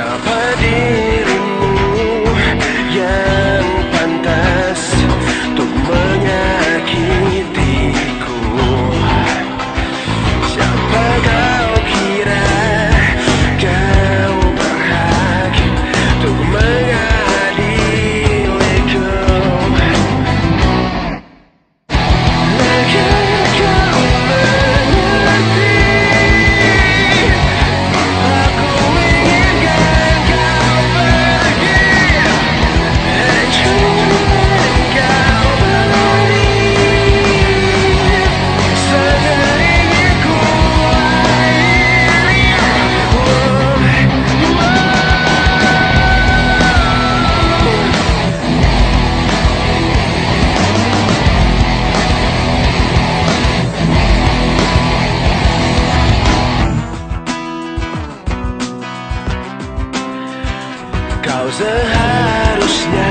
company. Kau seharusnya